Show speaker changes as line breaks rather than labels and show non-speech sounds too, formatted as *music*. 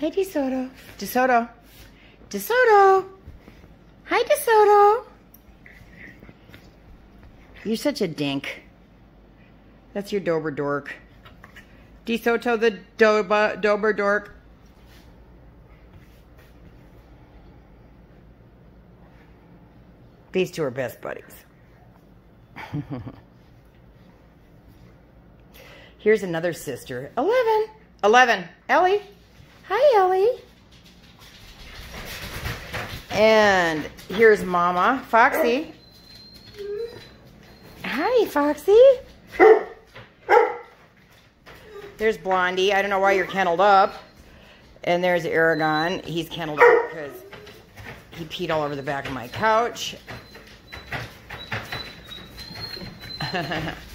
Hi, DeSoto. DeSoto. DeSoto. Hi, DeSoto. You're such a dink. That's your Dober dork. DeSoto the Doba, Dober dork. These two are best buddies. *laughs* Here's another sister. 11. 11. Ellie. Hi, Ellie. And here's Mama, Foxy. Hi, Foxy. There's Blondie. I don't know why you're kenneled up. And there's Aragon. He's kenneled up because he peed all over the back of my couch. *laughs*